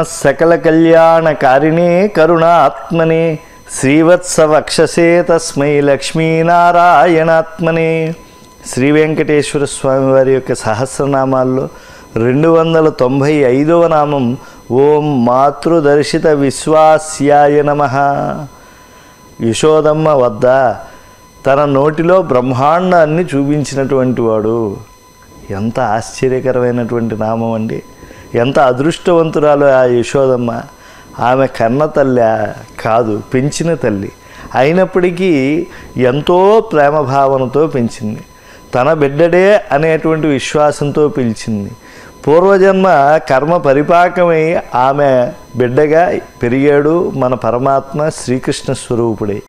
నమ సకల కళ్యాణకారిణే కరుణాత్మనే శ్రీవత్స తస్మై లక్ష్మీనారాయణాత్మనే. శ్రీ వెంకటేశ్వర స్వామి వారి యొక్క సహస్రనామాల్లో రెండు వందల తొంభై ఐదవ నామం ఓం మాతృదర్శిత విశ్వాస్యాయ నమ. యశోదమ్మ వద్ద తన నోటిలో బ్రహ్మాండాన్ని చూపించినటువంటి వాడు. ఎంత ఆశ్చర్యకరమైనటువంటి నామం అండి. ఎంత అదృష్టవంతురాలు ఆ యశోదమ్మ? ఆమె కన్న తల్లి కాదు పెంచిన తల్లి. అయినప్పటికీ ఎంతో ప్రేమ భావనతో పెంచింది. తన బిడ్డడే అనేటువంటి విశ్వాసంతో పిలిచింది. పూర్వజన్మ కర్మ పరిపాకమై ఆమె బిడ్డగా పెరిగాడు మన పరమాత్మ శ్రీకృష్ణ స్వరూపుడే.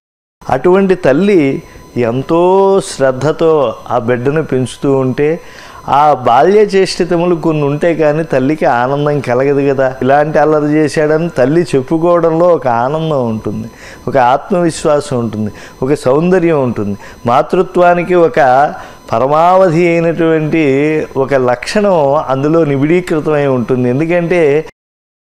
అటువంటి తల్లి ఎంతో శ్రద్ధతో ఆ బిడ్డను పెంచుతూ ఉంటే ఆ బాల్య చేష్టితములు కొన్ని ఉంటే కానీ తల్లికి ఆనందం కలగదు కదా. ఇలాంటి అల్లరి చేశాడని తల్లి చెప్పుకోవడంలో ఒక ఆనందం ఉంటుంది ఒక ఆత్మవిశ్వాసం ఉంటుంది ఒక సౌందర్యం ఉంటుంది. మాతృత్వానికి ఒక పరమావధి అయినటువంటి ఒక లక్షణం అందులో నిబిడీకృతమై ఉంటుంది. ఎందుకంటే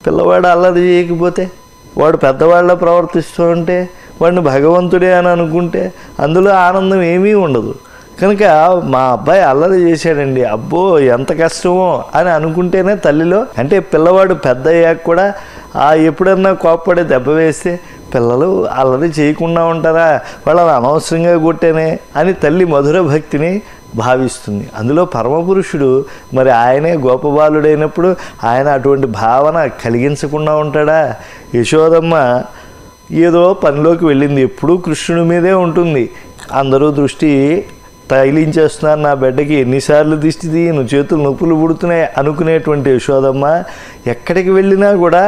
పిల్లవాడు అల్లరి చేయకపోతే వాడు పెద్దవాళ్ళ ప్రవర్తిస్తూ ఉంటే వాడిని భగవంతుడే అని అనుకుంటే అందులో ఆనందం ఏమీ ఉండదు. కనుక మా అబ్బాయి అల్లరి చేశాడండి. అబ్బో ఎంత కష్టమో అని అనుకుంటేనే తల్లిలో అంటే పిల్లవాడు పెద్ద అయ్యాక కూడా ఆ ఎప్పుడన్నా కోప్పడే దెబ్బ వేస్తే పిల్లలు అల్లరి చేయకుండా ఉంటారా? వాళ్ళని అనవసరంగా కొట్టేనే? అని తల్లి మధుర భక్తిని భావిస్తుంది. అందులో పరమపురుషుడు మరి ఆయనే గోపబాలుడైనప్పుడు ఆయన అటువంటి భావన కలిగించకుండా ఉంటాడా? యశోదమ్మ ఏదో పనిలోకి వెళ్ళింది. ఎప్పుడూ కృష్ణుడి మీదే ఉంటుంది. అందరూ దృష్టి తగిలించేస్తున్నారు నా బిడ్డకి ఎన్నిసార్లు దిష్టి తీయను చేతులు నొప్పులు పుడుతున్నాయి అనుకునేటువంటి యశోదమ్మ ఎక్కడికి వెళ్ళినా కూడా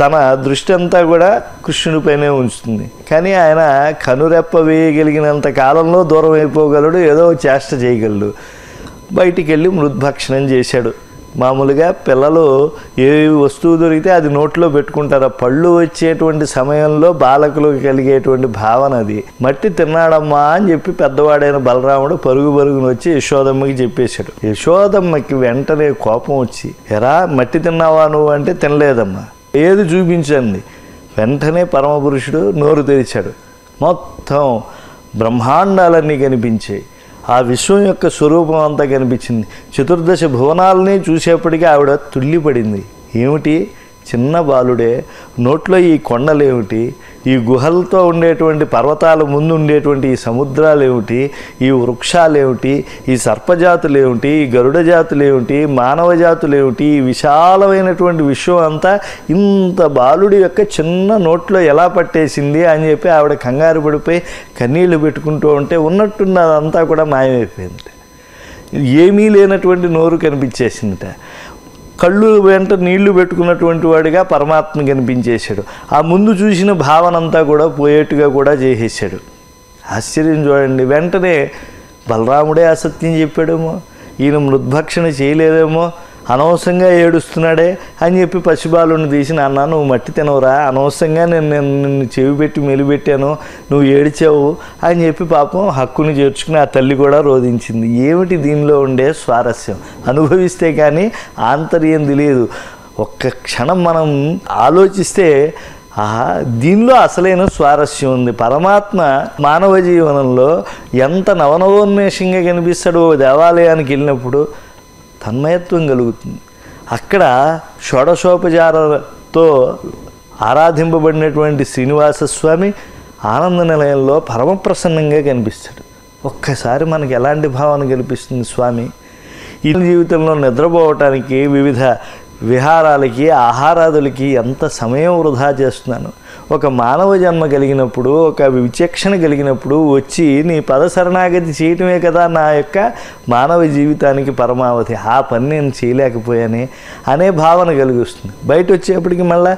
తన దృష్టి అంతా కూడా కృష్ణుడిపైనే ఉంచుతుంది. కానీ ఆయన కనురెప్ప వేయగలిగినంత కాలంలో దూరం అయిపోగలడు ఏదో చేష్ట చేయగలడు. బయటికి వెళ్ళి మృద్భక్షణం చేశాడు. మామూలుగా పిల్లలు ఏ వస్తువు దొరికితే అది నోట్లో పెట్టుకుంటారు. ఆ పళ్ళు వచ్చేటువంటి సమయంలో బాలకులకు కలిగేటువంటి భావన అది. మట్టి తిన్నాడమ్మా అని చెప్పి పెద్దవాడైన బలరాముడు పరుగు పరుగును వచ్చి యశోదమ్మకి చెప్పేశాడు. యశోదమ్మకి వెంటనే కోపం వచ్చి ఎరా మట్టి తిన్నావా నువ్వు? అంటే తినలేదమ్మా. ఏది? చూపించండి. వెంటనే పరమపురుషుడు నోరు తెరిచాడు. మొత్తం బ్రహ్మాండాలన్నీ కనిపించాయి. ఆ విశ్వం యొక్క స్వరూపం అంతా కనిపించింది. చతుర్దశ భువనాలని చూసేప్పటికీ ఆవిడ తుళ్ళిపడింది ఏమిటి? చిన్న బాలుడే నోట్లో ఈ కొండలేమిటి? ఈ గుహలతో ఉండేటువంటి పర్వతాల ముందు ఉండేటువంటి ఈ సముద్రాలు ఏమిటి ఈ వృక్షాలు ఏమిటి ఈ సర్పజాతులు ఏమిటి ఈ గరుడ జాతులు ఏమిటి మానవ జాతులు ఏమిటి ఈ విశాలమైనటువంటి విశ్వం అంతా ఇంత బాలుడి యొక్క చిన్న నోట్లో ఎలా పట్టేసింది అని చెప్పి ఆవిడ కంగారు పడిపోయి కన్నీళ్ళు పెట్టుకుంటూ ఉంటే ఉన్నట్టున్న అదంతా కూడా మాయమైపోయింది. ఏమీ లేనటువంటి నోరు కనిపించేసిందిట. కళ్ళు వెంట నీళ్ళు పెట్టుకున్నటువంటి వాడిగా పరమాత్మ కనిపించేశాడు. ఆ ముందు చూసిన భావనంతా కూడా పోయేట్టుగా కూడా చేసేసాడు ఆశ్చర్యం చూడండి వెంటనే బలరాముడే అసత్యం చెప్పాడేమో ఈయన మృద్భక్షణ చేయలేదేమో అనవసరంగా ఏడుస్తున్నాడే అని చెప్పి పసిబాలుని తీసి నాన్న నువ్వు మట్టి తినవురా. అనవసరంగా నేను నేను నిన్ను చెవి పెట్టి మెలిపెట్టాను నువ్వు ఏడిచావు. అని చెప్పి పాపం హక్కుని చేర్చుకుని ఆ తల్లి కూడా రోధించింది. ఏమిటి దీనిలో ఉండే స్వారస్యం? అనుభవిస్తే కానీ ఆంతర్యం తెలియదు. ఒక్క క్షణం మనం ఆలోచిస్తే ఆహా దీనిలో అసలైన స్వారస్యం ఉంది. పరమాత్మ మానవ జీవనంలో ఎంత నవనవోన్మేషంగా కనిపిస్తాడో ఓ దేవాలయానికి వెళ్ళినప్పుడు తన్మయత్వం కలుగుతుంది. అక్కడ షోడశోపచారతో ఆరాధింపబడినటువంటి శ్రీనివాస స్వామి ఆనంద నిలయంలో పరమప్రసన్నంగా కనిపిస్తాడు. ఒక్కసారి మనకి ఎలాంటి భావన కనిపిస్తుంది స్వామి? ఈ జీవితంలో నిద్రపోవటానికి వివిధ విహారాలకి ఆహారాదులకి ఎంత సమయం వృధా చేస్తున్నాను. ఒక మానవ జన్మ కలిగినప్పుడు ఒక విచక్షణ కలిగినప్పుడు వచ్చి నీ పద శరణాగతి చేయటమే కదా నా యొక్క మానవ జీవితానికి పరమావధి. ఆ పని నేను చేయలేకపోయానే అనే భావన కలిగిస్తుంది. బయట వచ్చేప్పటికి మళ్ళీ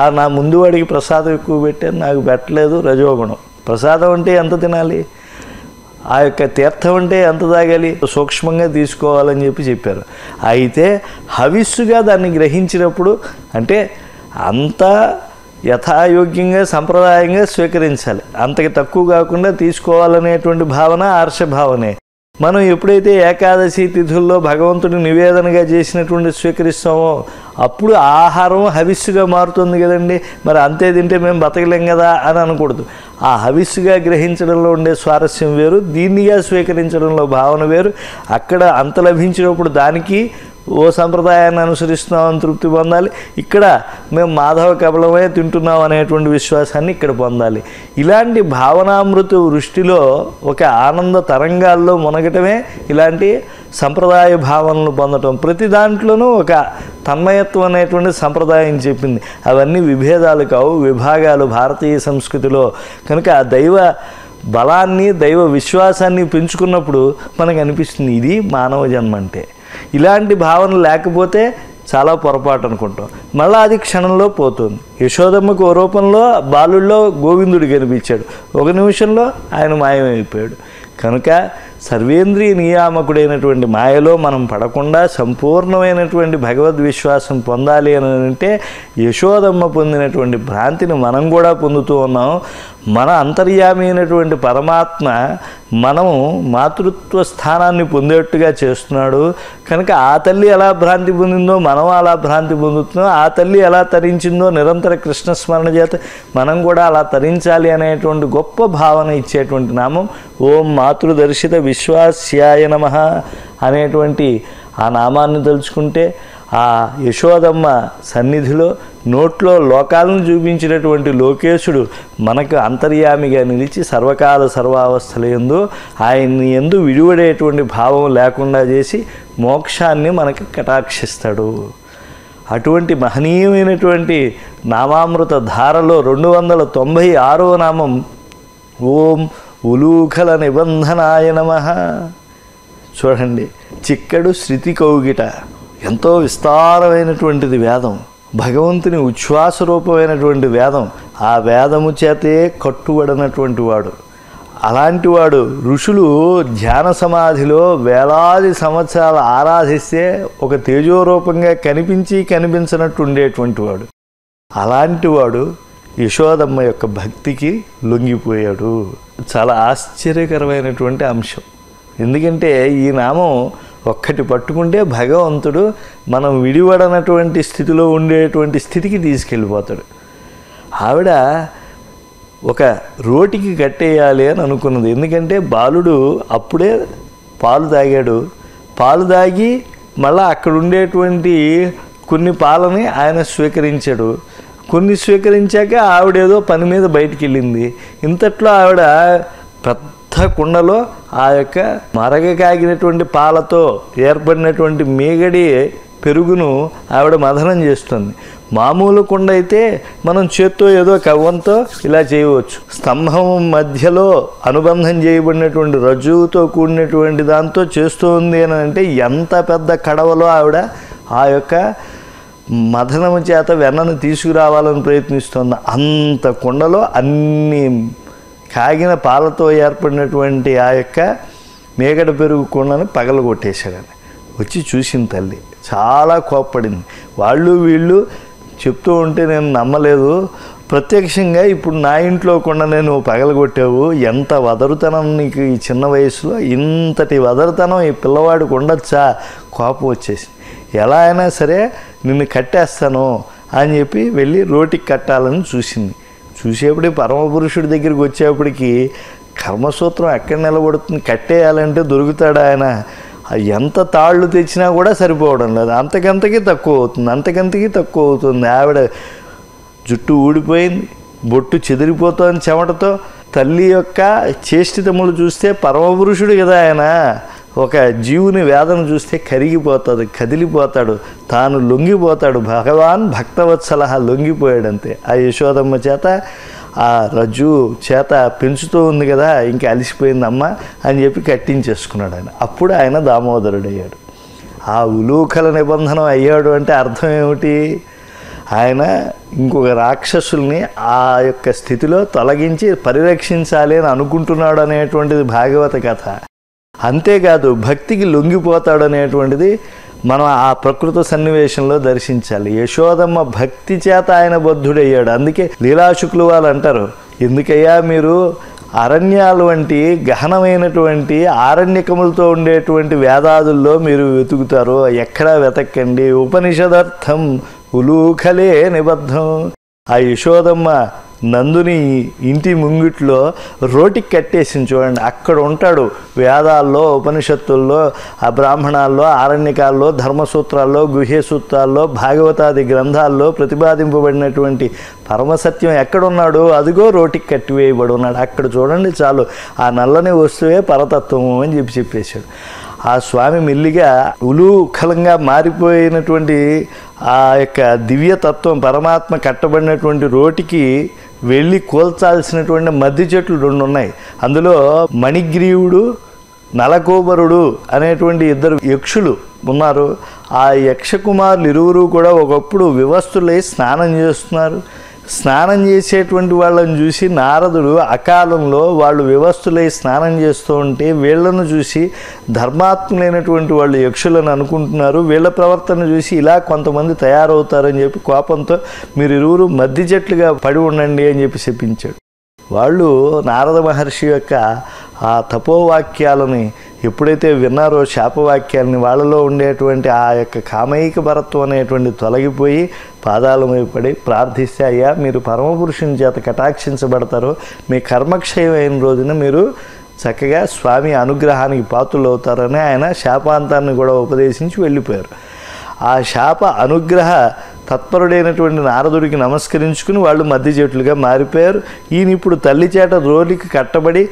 ఆ నా ముందు వాడికి ప్రసాదం ఎక్కువ పెట్టాను నాకు పెట్టలేదు రజోగుణం. ప్రసాదం అంటే ఎంత తినాలి? ఆ యొక్క తీర్థం అంటే ఎంత తాగాలి? సూక్ష్మంగా తీసుకోవాలని చెప్పి చెప్పారు. అయితే హవిస్సుగా దాన్ని గ్రహించినప్పుడు అంటే అంత యథాయోగ్యంగా సంప్రదాయంగా స్వీకరించాలి. అంతకి తక్కువ కాకుండా తీసుకోవాలనేటువంటి భావన ఆర్ష భావనే. మనం ఎప్పుడైతే ఏకాదశి తిథుల్లో భగవంతుడి నివేదనగా చేసినటువంటి స్వీకరిస్తామో అప్పుడు ఆహారం హవిస్సుగా మారుతుంది కదండి. మరి అంతే తింటే మేము బతకలేం కదా అని అనకూడదు. ఆ హవిస్సుగా గ్రహించడంలో ఉండే స్వారస్యం వేరు దీన్నిగా స్వీకరించడంలో భావన వేరు. అక్కడ అంత లభించినప్పుడు దానికి ఓ సంప్రదాయాన్ని అనుసరిస్తున్నామని తృప్తి పొందాలి. ఇక్కడ మేము మాధవ కబలమే తింటున్నాం అనేటువంటి విశ్వాసాన్ని ఇక్కడ పొందాలి. ఇలాంటి భావనామృత వృష్టిలో ఒక ఆనంద తరంగాల్లో మునగటమే ఇలాంటి సంప్రదాయ భావనలు పొందటం. ప్రతి దాంట్లోనూ ఒక తన్మయత్వం అనేటువంటి సంప్రదాయం చెప్పింది. అవన్నీ విభేదాలు కావు విభాగాలు భారతీయ సంస్కృతిలో. కనుక ఆ దైవ బలాన్ని దైవ విశ్వాసాన్ని పెంచుకున్నప్పుడు మనకు అనిపిస్తుంది ఇది మానవ జన్మ అంటే ఇలాంటి భావన లేకపోతే చాలా పొరపాటు అనుకుంటాం. మళ్ళీ అది క్షణంలో పోతుంది. యశోదమ్మకు ఓ రూపంలో బాలుల్లో గోవిందుడు కనిపించాడు ఒక నిమిషంలో ఆయన మాయమైపోయాడు. కనుక సర్వేంద్రియ నియామకుడైనటువంటి మాయలో మనం పడకుండా సంపూర్ణమైనటువంటి భగవద్ విశ్వాసం పొందాలి అని అంటే యశోదమ్మ పొందినటువంటి భ్రాంతిని మనం కూడా పొందుతూ ఉన్నాం. మన అంతర్యామి అయినటువంటి పరమాత్మ మనము మాతృత్వ స్థానాన్ని పొందేట్టుగా చేస్తున్నాడు. కనుక ఆ తల్లి ఎలా భ్రాంతి పొందిందో మనం అలా భ్రాంతి పొందుతున్నాం. ఆ తల్లి ఎలా తరించిందో నిరంతర కృష్ణస్మరణ చేత మనం కూడా అలా తరించాలి అనేటువంటి గొప్ప భావన ఇచ్చేటువంటి నామం. ఓం మాతృదర్శిత విశ్వాస్యాయ నమ అనేటువంటి ఆ నామాన్ని తలుచుకుంటే ఆ యశోదమ్మ సన్నిధిలో నోట్లో లోకాలను చూపించినటువంటి లోకేశుడు మనకు అంతర్యామిగా నిలిచి సర్వకాల సర్వావస్థల ఎందు ఆయన్ని ఎందు విడివడేటువంటి భావం లేకుండా చేసి మోక్షాన్ని మనకు కటాక్షిస్తాడు. అటువంటి మహనీయమైనటువంటి నామామృత ధారలో రెండు వందల తొంభై ఆరో నామం ఓం ఉలూఖల నిబంధనాయ నమ. చూడండి చిక్కడు శృతి కౌగిట ఎంతో విస్తారమైనటువంటిది వేదం భగవంతుని ఉచ్ఛ్వాస రూపమైనటువంటి వేదం ఆ వేదము చేతే కట్టుబడినటువంటి వాడు. అలాంటి వాడు ఋషులు ధ్యాన సమాధిలో వేలాది సంవత్సరాలు ఆరాధిస్తే ఒక తేజోరూపంగా కనిపించి కనిపించినట్టు ఉండేటువంటి వాడు. అలాంటి వాడు యశోదమ్మ యొక్క భక్తికి లొంగిపోయాడు. చాలా ఆశ్చర్యకరమైనటువంటి అంశం. ఎందుకంటే ఈ నామం ఒక్కటి పట్టుకుంటే భగవంతుడు మనం విడివడనటువంటి స్థితిలో ఉండేటువంటి స్థితికి తీసుకెళ్ళిపోతాడు. ఆవిడ ఒక రోటికి కట్టేయాలి అని అనుకున్నది. ఎందుకంటే బాలుడు అప్పుడే పాలు తాగాడు. పాలు తాగి మళ్ళీ అక్కడ ఉండేటువంటి కొన్ని పాలని ఆయన స్వీకరించాడు. కొన్ని స్వీకరించాక ఆవిడేదో పని మీద బయటికి వెళ్ళింది ఇంతట్లో ఆవిడ పెద్ద కుండలో ఆ యొక్క మరగ కాగినటువంటి పాలతో ఏర్పడినటువంటి మీగడి పెరుగును ఆవిడ మదనం చేస్తుంది. మామూలు కుండ అయితే మనం చేత్తో ఏదో కవ్వంతో ఇలా చేయవచ్చు. స్తంభం మధ్యలో అనుబంధం చేయబడినటువంటి రజ్జువుతో కూడినటువంటి దాంతో చేస్తుంది అని అంటే ఎంత పెద్ద కడవలో ఆవిడ ఆ యొక్క మదనము చేత వెన్నను తీసుకురావాలని ప్రయత్నిస్తున్న అంత కుండలో అన్ని కాగిన పాలతో ఏర్పడినటువంటి ఆ యొక్క మేగడ పెరుగు కుండను పగలగొట్టేశాడని. వచ్చి చూసిన తల్లి చాలా కోప్పడింది. వాళ్ళు వీళ్ళు చెప్తూ ఉంటే నేను నమ్మలేదు. ప్రత్యక్షంగా ఇప్పుడు నా ఇంట్లో కొండ నేను పగలగొట్టావు. ఎంత వదరుతనం నీకు ఈ చిన్న వయసులో? ఇంతటి వదరుతనం ఈ పిల్లవాడికి ఉండొచ్చా కోపం వచ్చేసి ఎలా అయినా సరే నిన్ను కట్టేస్తాను అని చెప్పి వెళ్ళి రోటికి కట్టాలని చూసింది. చూసేప్పుడు పరమపురుషుడి దగ్గరికి వచ్చేప్పటికి కర్మసూత్రం ఎక్కడ నిలబడుతుంది? కట్టేయాలంటే దొరుకుతాడు ఆయన? ఎంత తాళ్ళు తెచ్చినా కూడా సరిపోవడం లేదు. అంతకంతకి తక్కువ అవుతుంది. అంతకంతకి తక్కువ అవుతుంది. ఆవిడ జుట్టు ఊడిపోయింది. బొట్టు చెదిరిపోతుంది చెమటతో. తల్లి యొక్క చేష్టితములు చూస్తే పరమపురుషుడు కదా ఆయన. ఒక జీవుని వేదన చూస్తే కరిగిపోతాడు కదిలిపోతాడు తాను లొంగిపోతాడు. భగవాన్ భక్తవత్సల లొంగిపోయాడంతే. ఆ యశోదమ్మ చేత ఆ రజ్జు చేత పెంచుతూ ఉంది కదా ఇంకా అలసిపోయిందమ్మ అని చెప్పి కట్టించేసుకున్నాడు ఆయన. అప్పుడు ఆయన దామోదరుడయ్యాడు. ఆ ఉలూకల నిబంధనం అయ్యాడు అంటే అర్థం ఏమిటి? ఆయన ఇంకొక రాక్షసుల్ని ఆ యొక్క స్థితిలో తొలగించి పరిరక్షించాలి అని అనుకుంటున్నాడు అనేటువంటిది భాగవత కథ. అంతేకాదు భక్తికి లొంగిపోతాడు అనేటువంటిది మనం ఆ ప్రకృత సన్నివేశంలో దర్శించాలి. యశోదమ్మ భక్తి చేత ఆయన బద్ధుడయ్యాడు. అందుకే లీలాశుక్లు వాళ్ళు అంటారు ఎందుకయ్యా మీరు అరణ్యాలు వంటి గహనమైనటువంటి ఆరణ్యకములతో ఉండేటువంటి వేదాదుల్లో మీరు వెతుకుతారు ఎక్కడా వెతక్కండి. ఉపనిషదర్థం ఉలూఖలే నిబద్ధం. ఆ యశోదమ్మ నందుని ఇంటి ముంగిట్లో రోటికి కట్టేసింది చూడండి. అక్కడ ఉంటాడు వేదాల్లో ఉపనిషత్తుల్లో ఆ బ్రాహ్మణాల్లో ఆరణ్యకాల్లో ధర్మసూత్రాల్లో గుహ్య సూత్రాల్లో భాగవతాది గ్రంథాల్లో ప్రతిపాదింపబడినటువంటి పరమసత్యం ఎక్కడున్నాడు? అదిగో రోటికి కట్టివేయబడి ఉన్నాడు. అక్కడ చూడండి చాలు. ఆ నల్లని వస్తువే పరతత్వము అని చెప్పి చెప్పేశాడు. ఆ స్వామి మెల్లిగా ఉలూఖలంగా మారిపోయినటువంటి ఆ యొక్క దివ్యతత్వం పరమాత్మ కట్టబడినటువంటి రోటికి వెళ్ళి కోల్చాల్సినటువంటి మద్ది చెట్లు రెండు ఉన్నాయి. అందులో మణిగ్రీవుడు నలకోబరుడు అనేటువంటి ఇద్దరు యక్షులు ఉన్నారు. ఆ యక్షకుమారులు ఇరువురు కూడా ఒకప్పుడు వివస్తులై స్నానం చేస్తున్నారు. స్నానం చేసేటువంటి వాళ్ళని చూసి నారదుడు అకాలంలో వాళ్ళు వివస్తులై స్నానం చేస్తూ ఉంటే వీళ్ళను చూసి ధర్మాత్ములైనటువంటి వాళ్ళు యక్షులను అనుకుంటున్నారు. వీళ్ళ ప్రవర్తన చూసి ఇలా కొంతమంది తయారవుతారని చెప్పి కోపంతో మీరు ఇరువురు మద్ది చెట్లుగా పడి ఉండండి అని చెప్పి చెప్పించాడు వాళ్ళు నారద మహర్షి యొక్క ఆ తపోవాక్యాలని ఎప్పుడైతే విన్నారో శాపవాక్యాన్ని వాళ్ళలో ఉండేటువంటి ఆ యొక్క కామైక భరత్వం అనేటువంటి తొలగిపోయి పాదాల మీద పడి ప్రార్థిస్తే అయ్యా మీరు పరమపురుషుని చేత కటాక్షించబడతారో. మీ కర్మక్షయం అయిన రోజున మీరు చక్కగా స్వామి అనుగ్రహానికి పాత్రలు అవుతారని ఆయన శాపాంతాన్ని కూడా ఉపదేశించి వెళ్ళిపోయారు. ఆ శాప అనుగ్రహ తత్పరుడైనటువంటి నారదుడికి నమస్కరించుకుని వాళ్ళు మధ్య చెట్లుగా మారిపోయారు. ఈయన ఇప్పుడు తల్లి చేట రోలికి కట్టబడి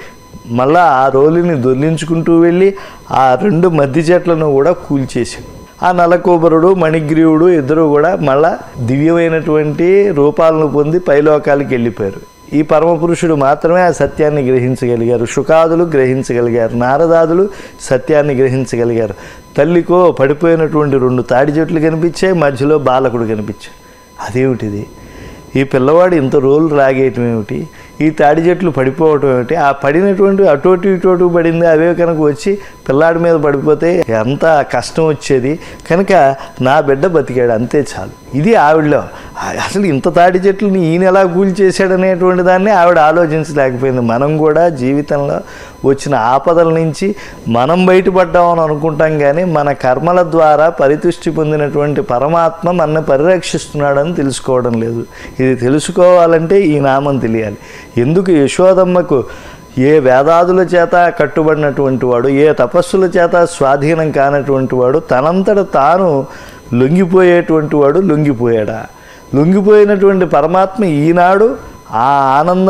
మళ్ళా ఆ రోలిని దొర్లించుకుంటూ వెళ్ళి ఆ రెండు మద్ది చెట్లను కూడా కూల్చేశాడు. ఆ నలకోబరుడు మణిగ్రీవుడు ఇద్దరు కూడా మళ్ళా దివ్యమైనటువంటి రూపాలను పొంది పైలోకాలకి వెళ్ళిపోయారు. ఈ పరమపురుషుడు మాత్రమే ఆ సత్యాన్ని గ్రహించగలిగారు. శుకాదులు గ్రహించగలిగారు. నారదాదులు సత్యాన్ని గ్రహించగలిగారు. తల్లికో పడిపోయినటువంటి రెండు తాడి చెట్లు కనిపించాయి మధ్యలో బాలకుడు కనిపించాయి అదేమిటిది? ఈ పిల్లవాడు ఇంత రోలు రాగేయటం ఏమిటి ఈ తాడి చెట్లు పడిపోవటం ఏమిటి? ఆ పడినటువంటి అటోటు ఇటోటు పడింది అవే కనుక వచ్చి పిల్లాడి మీద పడిపోతే ఎంత కష్టం వచ్చేది? కనుక నా బిడ్డ బతికాడు అంతే చాలు. ఇది ఆవిడలో. అసలు ఇంత తాటి చెట్లని ఈయన ఎలా కూల్చేశాడనేటువంటి దాన్ని ఆవిడ ఆలోచించలేకపోయింది. మనం కూడా జీవితంలో వచ్చిన ఆపదల నుంచి మనం బయటపడ్డామని అనుకుంటాం కానీ మన కర్మల ద్వారా పరితుష్టి పొందినటువంటి పరమాత్మ మన పరిరక్షిస్తున్నాడని తెలుసుకోవడం లేదు. ఇది తెలుసుకోవాలంటే ఈ నామం తెలియాలి. ఎందుకు యశోదమ్మకు ఏ వేదాదుల చేత కట్టుబడినటువంటి వాడు ఏ తపస్సుల చేత స్వాధీనం కానటువంటి వాడు తనంతట తాను లొంగిపోయేటువంటి వాడు లొంగిపోయాడా? లొంగిపోయినటువంటి పరమాత్మ ఈనాడు ఆ ఆనంద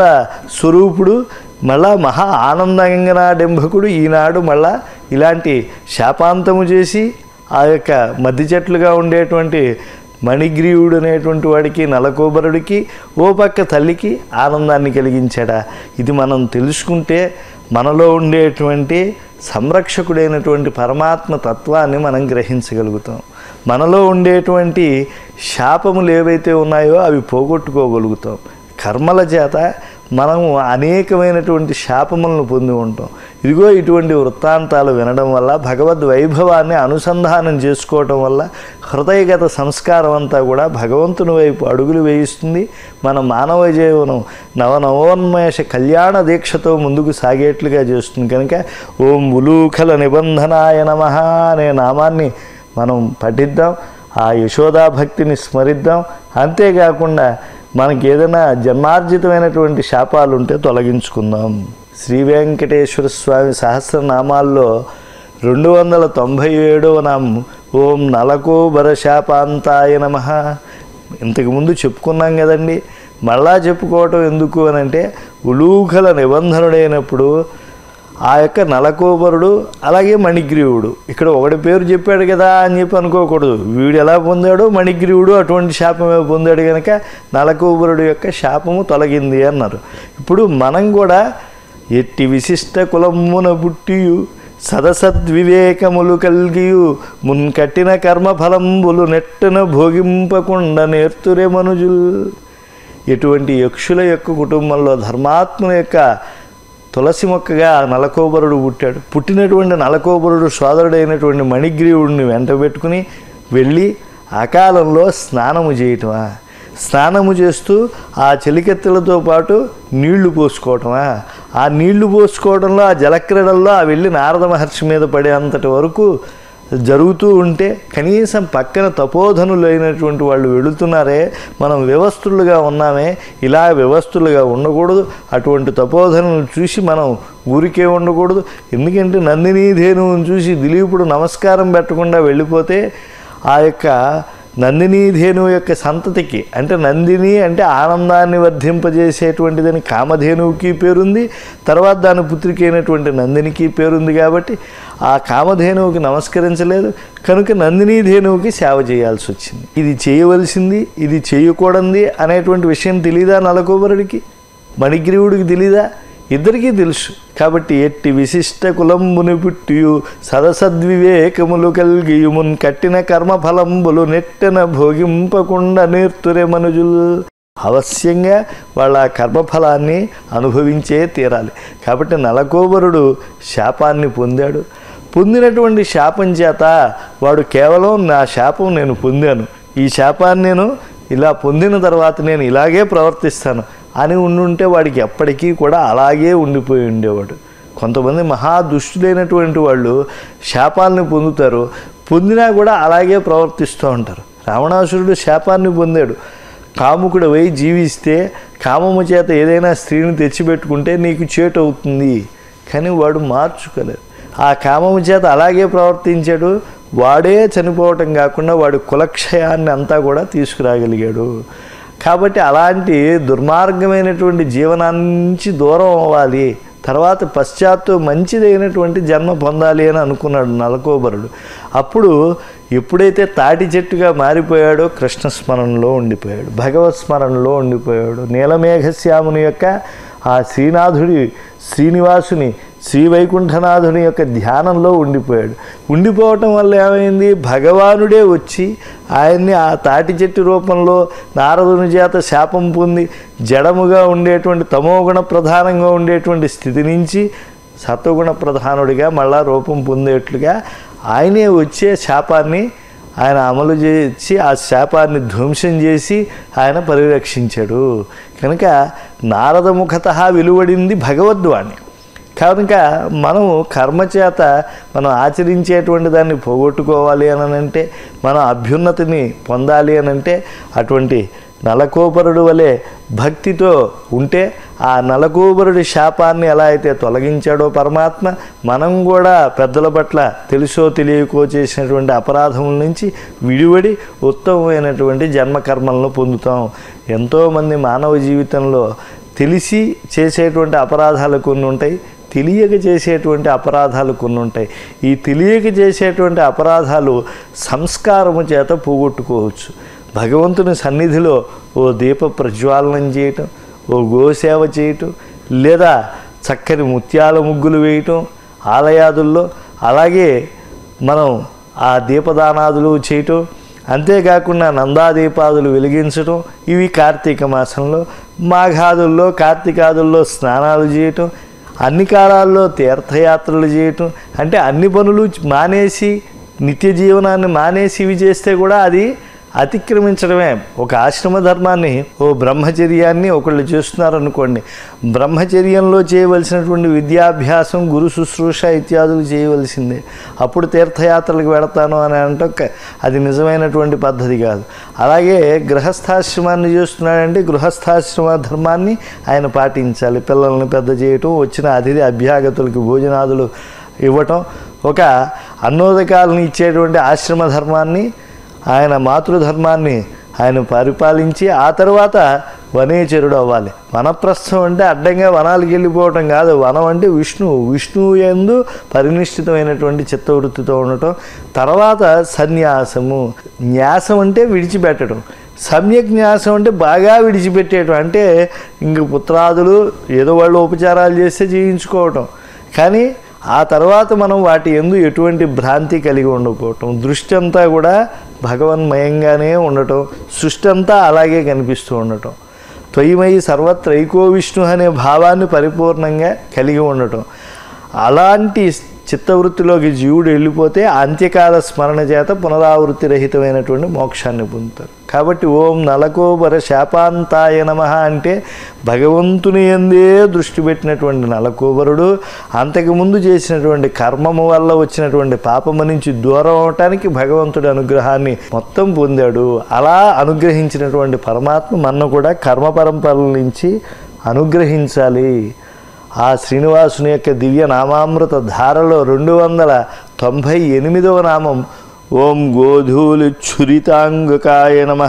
స్వరూపుడు మళ్ళా మహా ఆనందంగనాడెంభకుడు ఈనాడు మళ్ళా ఇలాంటి శాపాంతము చేసి ఆ యొక్క మధ్య చెట్లుగా ఉండేటువంటి మణిగ్రీవుడు అనేటువంటి వాడికి నలకోబరుడికి ఓ పక్క తల్లికి ఆనందాన్ని కలిగించాడా? ఇది మనం తెలుసుకుంటే మనలో ఉండేటువంటి సంరక్షకుడైనటువంటి పరమాత్మ తత్వాన్ని మనం గ్రహించగలుగుతాం. మనలో ఉండేటువంటి శాపములు ఏవైతే ఉన్నాయో అవి పోగొట్టుకోగలుగుతాం. కర్మల చేత మనము అనేకమైనటువంటి శాపములను పొంది ఉంటాం. ఇదిగో ఇటువంటి వృత్తాంతాలు వినడం వల్ల భగవద్ వైభవాన్ని అనుసంధానం చేసుకోవటం వల్ల హృదయగత సంస్కారం అంతా కూడా భగవంతుని వైపు అడుగులు వేయిస్తుంది. మన మానవ జీవనం నవనవోన్మేష కళ్యాణ దీక్షతో ముందుకు సాగేట్లుగా చేస్తుంది. కనుక ఓం ఉలూఖల నిబంధనాయ నమ అనే నామాన్ని మనం పఠిద్దాం ఆ యశోదా భక్తిని స్మరిద్దాం. అంతేకాకుండా మనకి ఏదైనా జన్మార్జితమైనటువంటి శాపాలు ఉంటే తొలగించుకుందాం. శ్రీ వెంకటేశ్వర స్వామి సహస్రనామాల్లో రెండు వందల తొంభై ఏడవ నామం ఓం నలకోబర శాపాంతాయ నమ. ఇంతకుముందు చెప్పుకున్నాం కదండి మళ్ళా చెప్పుకోవటం ఎందుకు అని అంటే ఉలూఖల నిబంధనుడైనప్పుడు ఆ యొక్క నలకోబరుడు అలాగే మణిగ్రీవుడు. ఇక్కడ ఒకటి పేరు చెప్పాడు కదా అని చెప్పి అనుకోకూడదు. వీడు ఎలా పొందాడో మణిగ్రీవుడు అటువంటి శాపమే పొందాడు కనుక నలకోబరుడు యొక్క శాపము తొలగింది అన్నారు. ఇప్పుడు మనం కూడా ఎట్టి విశిష్ట కులమున పుట్టియు సదసద్వివేకములు కలిగియు మున్కట్టిన కర్మఫలంబులు నెట్టున భోగింపకుండా నేర్తురే మనుజుల్. ఎటువంటి యక్షుల యొక్క కుటుంబంలో ధర్మాత్మ యొక్క తులసి మొక్కగా నలకోబరుడు పుట్టాడు. పుట్టినటువంటి నలకోబరుడు సోదరుడైనటువంటి మణిగ్రీవుడిని వెంట పెట్టుకుని వెళ్ళి అకాలంలో స్నానము చేయటమా? స్నానము చేస్తూ ఆ చెలికెత్తలతో పాటు నీళ్ళు పోసుకోవటమా? ఆ నీళ్ళు పోసుకోవడంలో ఆ జలక్రీడల్లో ఆ వెళ్ళి నారద మహర్షి మీద పడే అంతటి వరకు జరుగుతూ ఉంటే కనీసం పక్కన తపోధనులైనటువంటి వాళ్ళు వెళుతున్నారే మనం వ్యవస్థలుగా ఉన్నామే ఇలా వ్యవస్థలుగా ఉండకూడదు. అటువంటి తపోధనులు చూసి మనం ఊరికే ఉండకూడదు. ఎందుకంటే నందినీ ధేనువుని చూసి దిలీపుడు నమస్కారం పెట్టకుండా వెళ్ళిపోతే ఆ యొక్క నందినీధేను యొక్క సంతతికి అంటే నందిని అంటే ఆనందాన్ని వర్ధింపజేసేటువంటిదని కామధేనువుకి పేరుంది. తర్వాత దాని పుత్రికి అయినటువంటి నందినికి పేరుంది కాబట్టి ఆ కామధేనువుకి నమస్కరించలేదు. కనుక నందినీధేనువుకి సేవ చేయాల్సి వచ్చింది ఇది చేయవలసింది ఇది చేయకూడంది అనేటువంటి విషయం తెలీదా నలకోబరుడికి మణిగ్రీవుడికి తెలీదా? ఇద్దరికీ తెలుసు. కాబట్టి ఎట్టి విశిష్ట కులంబుని పుట్టియు సదసద్వివేకములు కలిగియుమున్ కట్టిన కర్మఫలంబులు నెట్టిన భోగింపకుండా నేర్తురే మనుజుల్. అవశ్యంగా వాళ్ళ కర్మఫలాన్ని అనుభవించే తీరాలి. కాబట్టి నలకోబరుడు శాపాన్ని పొందాడు. పొందినటువంటి శాపం చేత వాడు కేవలం నా శాపం నేను పొందాను. ఈ శాపాన్ని నేను ఇలా పొందిన తర్వాత నేను ఇలాగే ప్రవర్తిస్తాను. అని ఉండుంటే వాడికి ఎప్పటికీ కూడా అలాగే ఉండిపోయి ఉండేవాడు. కొంతమంది మహా దుష్టులైనటువంటి వాళ్ళు శాపాలను పొందుతారు. పొందినా కూడా అలాగే ప్రవర్తిస్తూ ఉంటారు. రావణాసురుడు శాపాన్ని పొందాడు. కాముకుడు వై జీవిస్తే కామము చేత ఏదైనా స్త్రీని తెచ్చిపెట్టుకుంటే నీకు చేటు అవుతుంది. కానీ వాడు మార్చుకోలేదు. ఆ కామము చేత అలాగే ప్రవర్తించాడు. వాడే చనిపోవటం కాకుండా వాడి కులక్షయాన్ని అంతా కూడా తీసుకురాగలిగాడు. కాబట్టి అలాంటి దుర్మార్గమైనటువంటి జీవనాన్ని దూరం అవ్వాలి. తర్వాత పశ్చాత్తు మంచిదైనటువంటి జన్మ పొందాలి అని అనుకున్నాడు నలకోబరుడు. అప్పుడు ఎప్పుడైతే తాటి చెట్టుగా మారిపోయాడో కృష్ణస్మరణలో ఉండిపోయాడు. భగవత్ స్మరణలో ఉండిపోయాడు. నీలమేఘశ్యాముని యొక్క ఆ శ్రీనాథుడి శ్రీనివాసుని శ్రీ వైకుంఠనాథుని యొక్క ధ్యానంలో ఉండిపోయాడు. ఉండిపోవటం వల్ల ఏమైంది? భగవానుడే వచ్చి ఆయన్ని ఆ తాటి చెట్టు రూపంలో నారదుని చేత శాపం పొంది జడముగా ఉండేటువంటి తమోగుణ ప్రధానంగా ఉండేటువంటి స్థితి నుంచి సత్వగుణ ప్రధానుడిగా మళ్ళా రూపం పొందేట్లుగా ఆయనే వచ్చే శాపాన్ని ఆయన అమలు చేసి ఆ శాపాన్ని ధ్వంసం చేసి ఆయన పరిరక్షించాడు. కనుక నారదముఖత వెలువడింది భగవద్వాణి. కనుక మనం కర్మ చేత మనం ఆచరించేటువంటి దాన్ని పోగొట్టుకోవాలి అని అంటే మన అభ్యున్నతిని పొందాలి అని అంటే అటువంటి నలకోపరుడు వలె భక్తితో ఉంటే ఆ నలకోపరుడి శాపాన్ని ఎలా అయితే తొలగించాడో పరమాత్మ మనం కూడా పెద్దల పట్ల తెలుసో తెలియకో చేసినటువంటి అపరాధముల నుంచి విడివడి ఉత్తమమైనటువంటి జన్మకర్మలను పొందుతాం. ఎంతోమంది మానవ జీవితంలో తెలిసి చేసేటువంటి అపరాధాలు కొన్ని ఉంటాయి. తెలియక చేసేటువంటి అపరాధాలు కొన్ని ఉంటాయి. ఈ తెలియక చేసేటువంటి అపరాధాలు సంస్కారము చేత పోగొట్టుకోవచ్చు. భగవంతుని సన్నిధిలో ఓ దీప ప్రజ్వాలనం చేయటం ఓ గోసేవ చేయటం లేదా చక్కని ముత్యాల ముగ్గులు వేయటం ఆలయాదుల్లో అలాగే మనం ఆ దీపదానాదులు చేయటం అంతేకాకుండా నందాదీపాదులు వెలిగించటం ఇవి కార్తీక మాసంలో మాఘాదుల్లో కార్తీకాదుల్లో స్నానాలు చేయటం అన్ని కాలాల్లో తీర్థయాత్రలు చేయటం అంటే అన్ని పనులు మానేసి నిత్య జీవనాన్ని మానేసి ఇవి చేస్తే కూడా అది అతిక్రమించడమే. ఒక ఆశ్రమ ధర్మాన్ని ఓ బ్రహ్మచర్యాన్ని ఒకళ్ళు చేస్తున్నారనుకోండి. బ్రహ్మచర్యంలో చేయవలసినటువంటి విద్యాభ్యాసం గురు శుశ్రూష ఇత్యాదులు చేయవలసిందే. అప్పుడు తీర్థయాత్రలకు వెడతాను అని అంటే క- అది నిజమైనటువంటి పద్ధతి కాదు. అలాగే గృహస్థాశ్రమాన్ని చేస్తున్నాడంటే గృహస్థాశ్రమ ధర్మాన్ని ఆయన పాటించాలి. పిల్లల్ని పెద్ద చేయటం వచ్చిన అతిథి అభ్యాగతులకి భోజనాదులు ఇవ్వటం ఒక అన్నోదకాలను ఇచ్చేటువంటి ఆశ్రమ ధర్మాన్ని ఆయన మాతృధర్మాన్ని ఆయన పరిపాలించి ఆ తర్వాత వనేచరుడు అవ్వాలి వనప్రస్థం అంటే అడ్డంగా వనాలకి వెళ్ళిపోవటం కాదు. వనం అంటే విష్ణువు. విష్ణువు ఎందు పరినిష్ఠితమైనటువంటి చిత్తవృత్తితో ఉండటం. తర్వాత సన్యాసము. న్యాసం అంటే విడిచిపెట్టడం. సమ్యక్ న్యాసం అంటే బాగా విడిచిపెట్టేయటం. అంటే ఇంక పుత్రాదులు ఏదో వాళ్ళు ఉపచారాలు చేస్తే జీవించుకోవటం కానీ ఆ తర్వాత మనం వాటి ఎందు ఎటువంటి భ్రాంతి కలిగి ఉండకపోవటం. దృష్టి అంతా కూడా భగవన్మయంగానే ఉండటం సృష్టి అంతా అలాగే కనిపిస్తూ ఉండటం. త్వయమయి సర్వత్రైకో విష్ణు అనే భావాన్ని పరిపూర్ణంగా కలిగి ఉండటం. అలాంటి చిత్తవృత్తిలోకి జీవుడు వెళ్ళిపోతే అంత్యకాల స్మరణ చేత పునరావృత్తి రహితమైనటువంటి మోక్షాన్ని పొందుతారు. కాబట్టి ఓం నలకోబర శాపాంతాయ నమ అంటే భగవంతుని ఎందే దృష్టి పెట్టినటువంటి నలకోబరుడు అంతకుముందు చేసినటువంటి కర్మము వల్ల వచ్చినటువంటి పాపము నుంచి దూరం అవటానికి భగవంతుడి అనుగ్రహాన్ని మొత్తం పొందాడు. అలా అనుగ్రహించినటువంటి పరమాత్మ మన కూడా కర్మ పరంపరల నుంచి అనుగ్రహించాలి. ఆ శ్రీనివాసుని యొక్క దివ్య నామామృత ధారలో రెండు వందల తొంభై ఎనిమిదవ నామం ఓం గోధూలి ఛురితాంగకాయ నమ.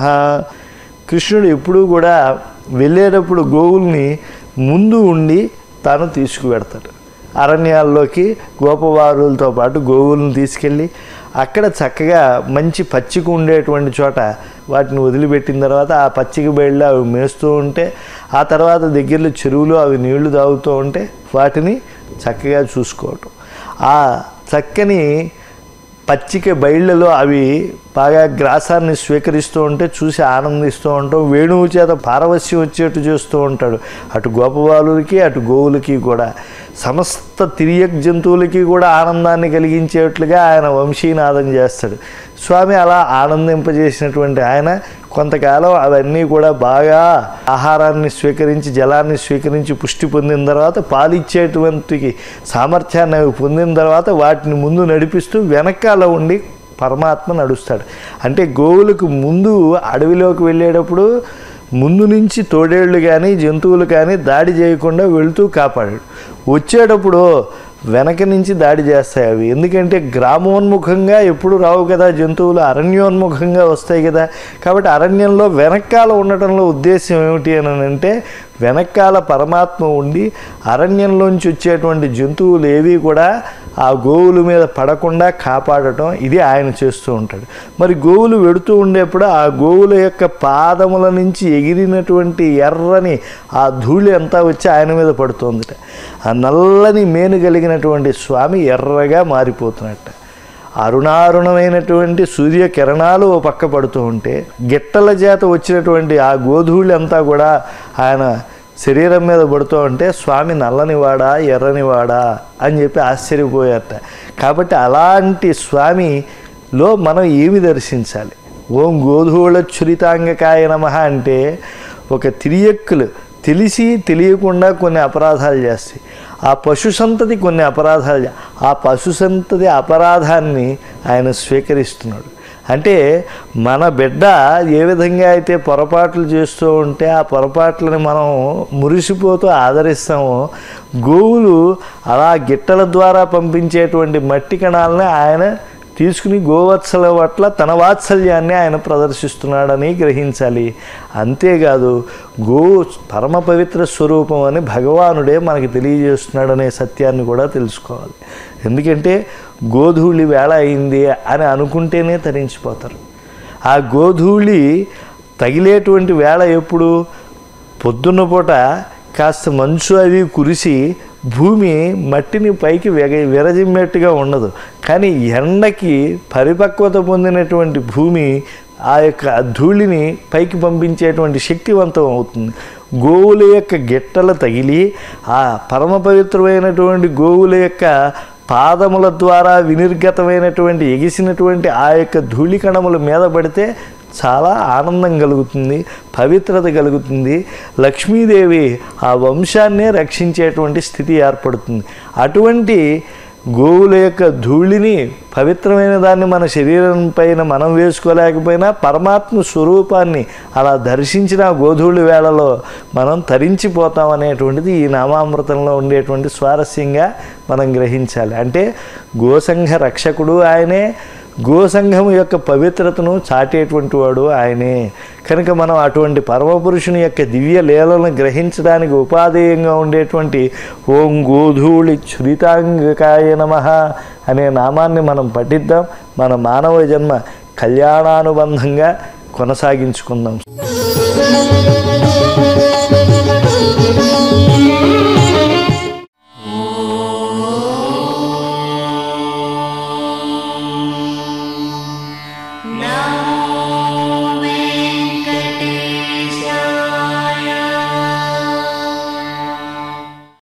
కృష్ణుడు ఎప్పుడూ కూడా వెళ్ళేటప్పుడు గోవుల్ని ముందు ఉండి తాను తీసుకువెడతాడు. అరణ్యాల్లోకి గోపవారులతో పాటు గోవులను తీసుకెళ్ళి అక్కడ చక్కగా మంచి పచ్చిక ఉండేటువంటి చోట వాటిని వదిలిపెట్టిన తర్వాత ఆ పచ్చిక బయళ్ళు అవి మేస్తూ ఉంటే ఆ తర్వాత దగ్గరలో చెరువులు అవి నీళ్ళు తాగుతూ ఉంటే వాటిని చక్కగా చూసుకోవటం. ఆ చక్కని పచ్చిక బయళ్ళలో అవి బాగా గ్రాసాన్ని స్వీకరిస్తూ ఉంటే చూసి ఆనందిస్తూ ఉంటాం వేణువు చేత పారవస్యం వచ్చేట్టు చేస్తూ ఉంటాడు. అటు గోపబాలులకి అటు గోవులకి కూడా. సమస్త తిరియక్ జంతువులకి కూడా ఆనందాన్ని కలిగించేట్లుగా ఆయన వంశీనాదం చేస్తాడు. స్వామి అలా ఆనందింపజేసినటువంటి ఆయన కొంతకాలం అవన్నీ కూడా బాగా ఆహారాన్ని స్వీకరించి జలాన్ని స్వీకరించి పుష్టి పొందిన తర్వాత పాలిచ్చేటువంటి సామర్థ్యాన్ని అవి పొందిన తర్వాత వాటిని ముందు నడిపిస్తూ వెనకాల ఉండి పరమాత్మ నడుస్తాడు. అంటే గోవులకు ముందు అడవిలోకి వెళ్ళేటప్పుడు ముందు నుంచి తోడేళ్ళు కానీ జంతువులు కానీ దాడి చేయకుండా వెళుతూ కాపాడాడు. వచ్చేటప్పుడు వెనక నుంచి దాడి చేస్తాయి అవి. ఎందుకంటే గ్రామోన్ముఖంగా ఎప్పుడు రావు కదా జంతువులు అరణ్యోన్ముఖంగా వస్తాయి కదా. కాబట్టి అరణ్యంలో వెనకాల ఉండటంలో ఉద్దేశం ఏమిటి అని అంటే వెనకాల పరమాత్మ ఉండి అరణ్యంలోంచి వచ్చేటువంటి జంతువులు ఏవి కూడా ఆ గోవుల మీద పడకుండా కాపాడటం ఇది ఆయన చేస్తూ ఉంటాడు. మరి గోవులు వెడుతూ ఉండేప్పుడు ఆ గోవుల యొక్క పాదముల నుంచి ఎగిరినటువంటి ఎర్రని ఆ ధూళి అంతా వచ్చి ఆయన మీద పడుతుందట. ఆ నల్లని మేను కలిగినటువంటి స్వామి ఎర్రగా మారిపోతున్నట్ట. అరుణారుణమైనటువంటి సూర్య కిరణాలు ఓ పక్క పడుతూ ఉంటే గిట్టల చేత వచ్చినటువంటి ఆ గోధూళి అంతా కూడా ఆయన శరీరం మీద పడుతూ ఉంటే స్వామి నల్లనివాడా ఎర్రనివాడా? అని చెప్పి ఆశ్చర్యపోయారట. కాబట్టి అలాంటి స్వామిలో మనం ఏమి దర్శించాలి? ఓం గోధూళ చురితాంగకాయ నమ అంటే ఒక తిరియక్కులు తెలిసి తెలియకుండా కొన్ని అపరాధాలు చేస్తాయి. ఆ పశు సంతతి కొన్ని అపరాధాలు చే- ఆ పశు సంతతి అపరాధాన్ని ఆయన స్వీకరిస్తున్నాడు. అంటే మన బిడ్డ ఏ విధంగా అయితే పొరపాట్లు చేస్తూ ఉంటే ఆ పొరపాట్లని మనం మురిసిపోతూ ఆదరిస్తామో గోవులు అలా గిట్టల ద్వారా పంపించేటువంటి మట్టి కణాలని ఆయన తీసుకుని గోవత్సల పట్ల తన వాత్సల్యాన్ని ఆయన ప్రదర్శిస్తున్నాడని గ్రహించాలి. అంతేకాదు గో పరమ పవిత్ర స్వరూపం అని భగవానుడే మనకి తెలియజేస్తున్నాడనే సత్యాన్ని కూడా తెలుసుకోవాలి. ఎందుకంటే గోధూళి వేళ అయింది అని అనుకుంటేనే తరించిపోతారు. ఆ గోధూళి తగిలేటువంటి వేళ ఎప్పుడు? పొద్దున్న పూట కాస్త మంచు అవి కురిసి భూమి మట్టిని పైకి వెగ విరజిమ్మేట్టుగా ఉండదు. కానీ ఎండకి పరిపక్వత పొందినటువంటి భూమి ఆ యొక్క ధూళిని పైకి పంపించేటువంటి శక్తివంతం అవుతుంది. గోవుల యొక్క గిట్టలు తగిలి ఆ పరమ పవిత్రమైనటువంటి గోవుల యొక్క పాదముల ద్వారా వినిర్గతమైనటువంటి ఎగిసినటువంటి ఆ యొక్క ధూళి కణముల మీద పడితే చాలా ఆనందం కలుగుతుంది పవిత్రత కలుగుతుంది. లక్ష్మీదేవి ఆ వంశాన్నే రక్షించేటువంటి స్థితి ఏర్పడుతుంది. అటువంటి గోవుల యొక్క ధూళిని పవిత్రమైన దాన్ని మన శరీరం పైన మనం వేసుకోలేకపోయినా పరమాత్మ స్వరూపాన్ని అలా దర్శించిన గోధూళి వేళలో మనం తరించిపోతాం అనేటువంటిది ఈ నామామృతంలో ఉండేటువంటి స్వారస్యంగా మనం గ్రహించాలి. అంటే గోసంఘ రక్షకుడు ఆయనే గోసంఘం యొక్క పవిత్రతను చాటేటువంటి వాడు ఆయనే. కనుక మనం అటువంటి పరమపురుషుని యొక్క దివ్య లీలను గ్రహించడానికి ఉపాధేయంగా ఉండేటువంటి ఓం గోధూళి చురితాంగకాయ నమ అనే నామాన్ని మనం పఠిద్దాం. మన మానవ జన్మ కళ్యాణానుబంధంగా కొనసాగించుకుందాం.